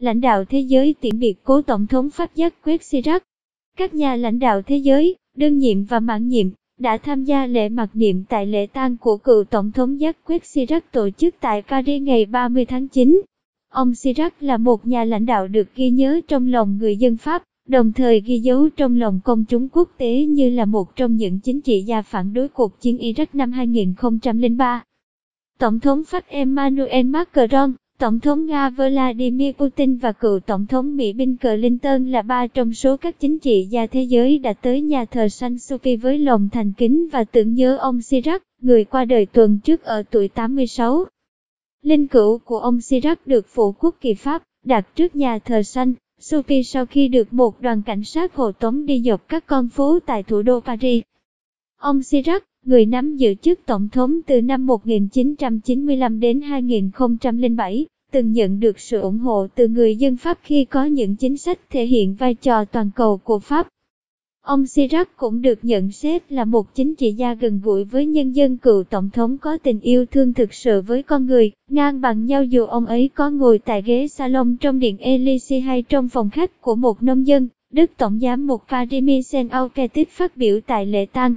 lãnh đạo thế giới tiễn biệt cố Tổng thống Pháp Jacques Sirac. Các nhà lãnh đạo thế giới, đương nhiệm và mãn nhiệm, đã tham gia lễ mặc niệm tại lễ tang của cựu Tổng thống Jacques Sirac tổ chức tại Paris ngày 30 tháng 9. Ông Sirac là một nhà lãnh đạo được ghi nhớ trong lòng người dân Pháp, đồng thời ghi dấu trong lòng công chúng quốc tế như là một trong những chính trị gia phản đối cuộc chiến Iraq năm 2003. Tổng thống Pháp Emmanuel Macron, Tổng thống Nga Vladimir Putin và cựu Tổng thống Mỹ Bill Clinton là ba trong số các chính trị gia thế giới đã tới nhà thờ San Sophie với lòng thành kính và tưởng nhớ ông Chirac, người qua đời tuần trước ở tuổi 86. Linh cữu của ông Chirac được phủ quốc kỳ Pháp đặt trước nhà thờ San Sophie sau khi được một đoàn cảnh sát hộ tống đi dọc các con phố tại thủ đô Paris. Ông Chirac, người nắm giữ chức tổng thống từ năm 1995 đến 2007, từng nhận được sự ủng hộ từ người dân Pháp khi có những chính sách thể hiện vai trò toàn cầu của Pháp. Ông Chirac cũng được nhận xét là một chính trị gia gần gũi với nhân dân cựu tổng thống có tình yêu thương thực sự với con người, ngang bằng nhau dù ông ấy có ngồi tại ghế salon trong điện Elysee hay trong phòng khách của một nông dân. Đức Tổng giám mục Vladimir Senauketit phát biểu tại lễ tang,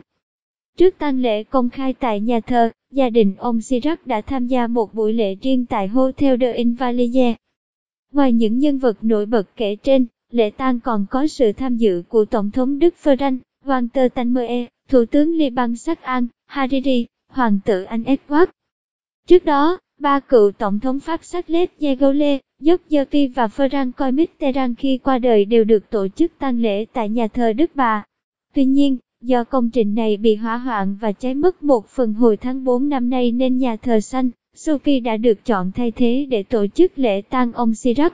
Trước tang lễ công khai tại nhà thờ, gia đình ông Chirac đã tham gia một buổi lễ riêng tại Hotel de Invalides. Ngoài những nhân vật nổi bật kể trên, lễ tang còn có sự tham dự của Tổng thống Đức Frank Walter Steinmeier, Thủ tướng Liban Saad Hariri, Hoàng tử Anh Edward. Trước đó, ba cựu Tổng thống Pháp Charles de Gaulle, Jospin và Francois Mitterrand khi qua đời đều được tổ chức tang lễ tại nhà thờ Đức Bà. Tuy nhiên, Do công trình này bị hỏa hoạn và cháy mất một phần hồi tháng 4 năm nay nên nhà thờ xanh, Sophie đã được chọn thay thế để tổ chức lễ tang ông Sirac.